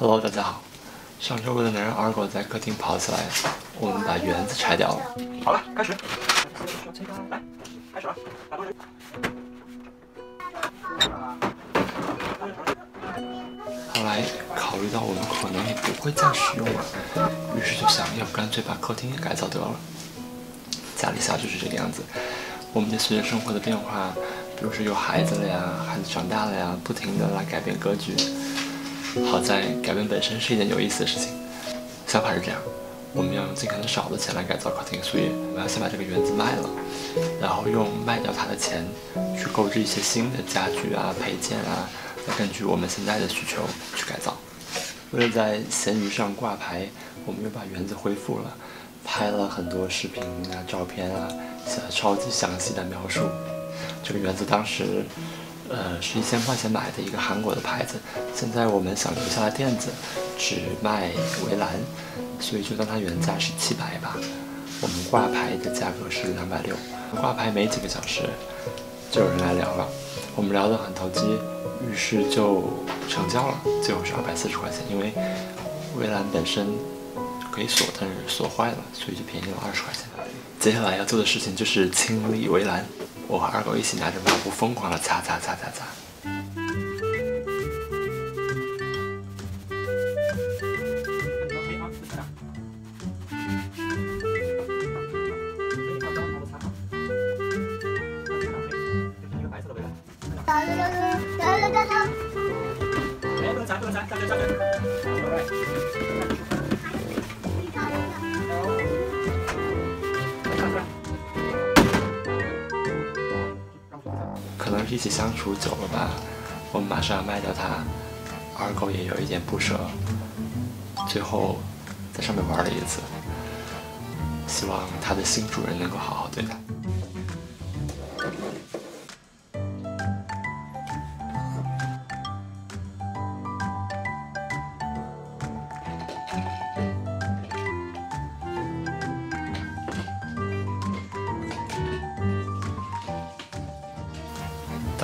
Hello，大家好。上周为了能让二狗在客厅跑起来，我们把园子拆掉了。好了，开始。来，开始了。后来考虑到我们可能也不会再使用了，于是就想要干脆把客厅也改造得了。家里下就是这个样子。我们也随着生活的变化，比如说有孩子了呀，孩子长大了呀，不停的来改变格局。好在改变本身是一件有意思的事情。想法是这样，我们要用尽可能少的钱来改造客厅，所以我们要先把这个园子卖了，然后用卖掉它的钱去购置一些新的家具啊、配件啊，再根据我们现在的需求去改造。为了在闲鱼上挂牌，我们又把园子恢复了，拍了很多视频啊、照片啊，写了超级详细的描述。这个园子当时。呃，是一千块钱买的一个韩国的牌子，现在我们想留下的店子，只卖围栏，所以就当它原价是七百吧。我们挂牌的价格是两百六，挂牌没几个小时就有人来聊了，我们聊得很投机，于是就成交了，最后是二百四十块钱，因为围栏本身可以锁，但是锁坏了，所以就便宜了二十块钱。接下来要做的事情就是清理围栏。我和二狗一起拿着抹布疯狂的擦擦擦擦擦。一起相处久了吧，我们马上要卖掉它，二狗也有一点不舍，最后在上面玩了一次，希望它的新主人能够好好对待。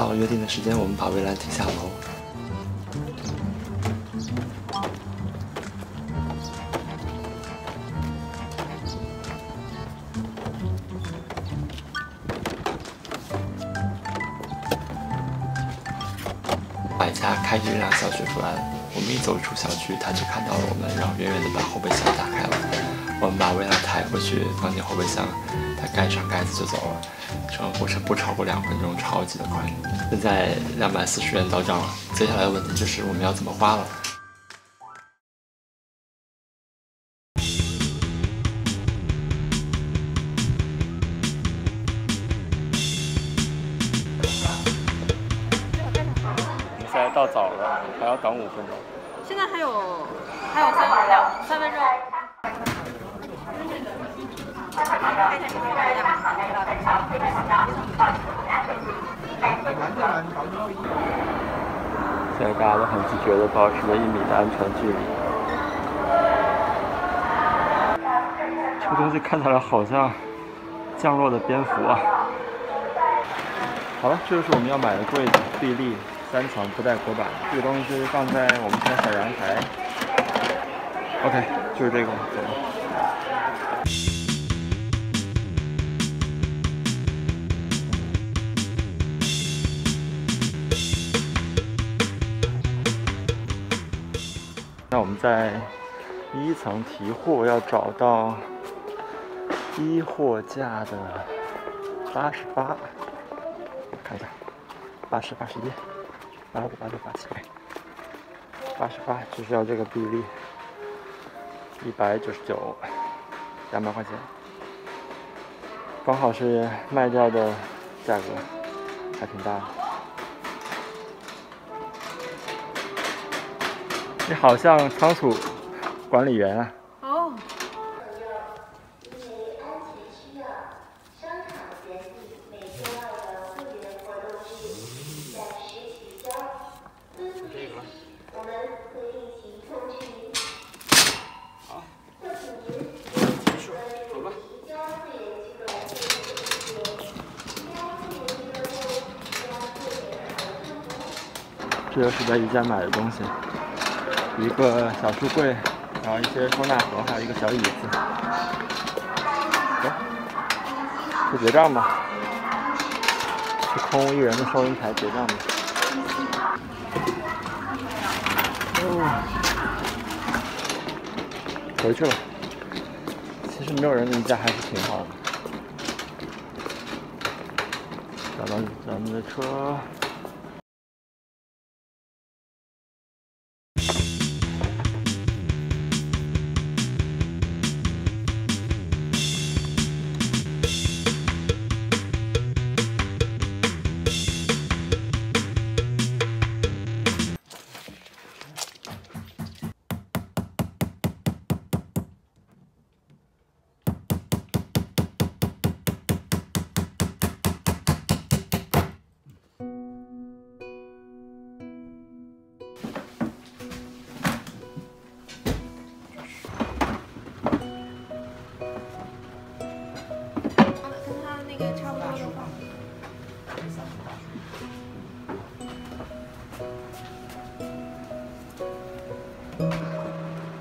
到了约定的时间，我们把围栏提下楼。买家开着一辆小雪佛兰，我们一走出小区，他就看到了我们，然后远远的把后备箱打开了。我们把围栏抬回去，放进后备箱。他盖上盖子就走了，整个过程不超过两分钟，超级的快。现在两百四十元到账了，接下来的问题就是我们要怎么花了。现在到早了，还要等五分钟。现在还有还有三两三分钟。现在大家都很自觉地保持着一米的安全距离。这个东西看起来好像降落的蝙蝠啊！好了，这就是我们要买的柜子，臂力三层不带隔板。这个东西放在我们家小阳台。OK，就是这个，走了。那我们在一层提货，要找到一货架的八十八，看一下，八十八十一，八五八六八七，八十八就是要这个比例，一百九十九，两百块钱，刚好是卖掉的价格，还挺大的。你好像仓储管理员啊！哦。这就是在宜家买的东西。一个小书柜，然后一些收纳盒，还有一个小椅子。走，去结账吧。去空无一人的收银台结账吧。哦，回去了。其实没有人的一家还是挺好的。找到咱们的车。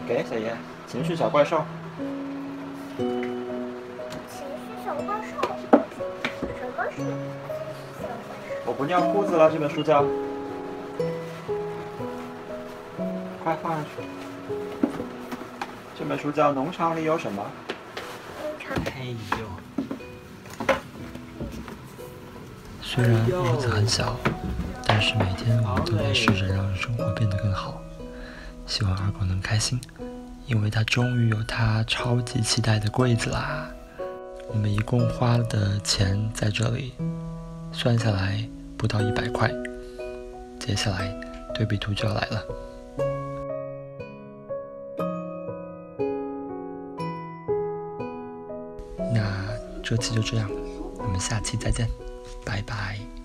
给小爷，情绪小怪兽。情绪小怪兽，什么是情绪小怪兽？我不尿裤子了，这本书叫。快放上去。这本书叫《农场里有什么》。农场哎呦，虽然屋子很小，但是每天我们都在试着让生活变得更好。希望二狗能开心，因为他终于有他超级期待的柜子啦。我们一共花的钱在这里，算下来不到一百块。接下来对比图就要来了。那这期就这样，我们下期再见，拜拜。